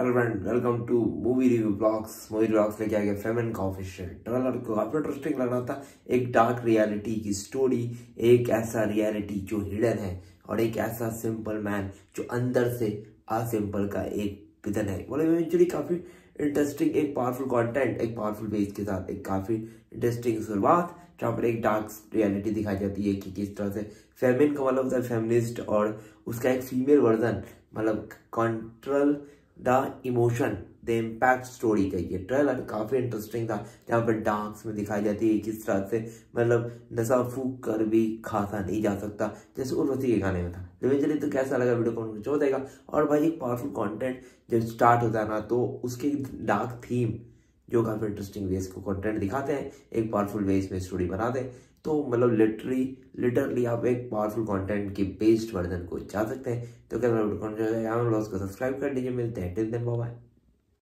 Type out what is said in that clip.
Hello friend welcome to movie review blogs movie blogs लेके आ गया फेमन का ऑफिशियल ट्रेलर को काफ़ी इंटरेस्टिंग लग रहा था एक डार्क रियलिटी की स्टोरी एक ऐसा रियलिटी जो हिडन है और एक ऐसा सिंपल मैन जो अंदर से असिंपल का एक विधन है। मतलब इवेंचुअली काफ़ी इंटरेस्टिंग एक पावरफुल कंटेंट एक पावरफुल बेस के साथ एक काफ़ी इंटरेस्टिंग शुरुआत, जहाँ पर एक डार्क रियलिटी दिखाई जाती है कि किस तरह से फेमिन का मतलब होता है फेमिनिस्ट और उसका एक फीमेल वर्जन मतलब control the emotion the impact story का ये ट्रेलर काफ़ी इंटरेस्टिंग था, जहाँ पर डांस में दिखाई जाती है किस तरह से मतलब नशा फूक कर भी खासा नहीं जा सकता, जैसे उर्वशी के गाने में था। इवेंचुअली तो कैसा लगा वीडियो को जो देगा? और भाई एक पावरफुल कॉन्टेंट जब स्टार्ट होता है ना तो उसके डार्क थीम जो काफ़ी इंटरेस्टिंग वेज को कंटेंट दिखाते हैं, एक पावरफुल वेज में स्टोरी बनाते हैं। तो मतलब लिटरली लिटरली आप एक पावरफुल कंटेंट के बेस्ड वर्जन को जा सकते हैं। तो क्या लॉस को सब्सक्राइब कर लीजिए मिलते हैं। Till then bye